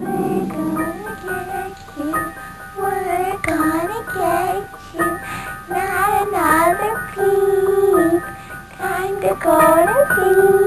We're gonna get you. We're gonna get you. Not another peep. Time to go to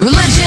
Religion.